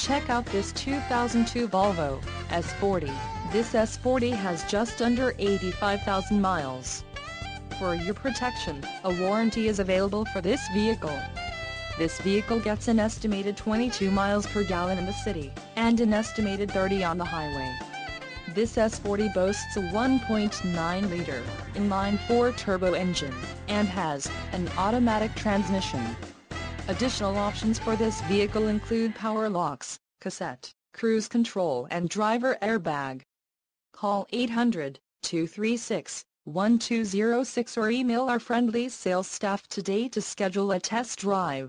Check out this 2002 Volvo S40. This S40 has just under 85,000 miles. For your protection, a warranty is available for this vehicle. This vehicle gets an estimated 22 miles per gallon in the city, and an estimated 30 on the highway. This S40 boasts a 1.9-liter, inline-4 turbo engine, and has an automatic transmission. Additional options for this vehicle include power locks, cassette, cruise control and driver airbag. Call 800-236-1206 or email our friendly sales staff today to schedule a test drive.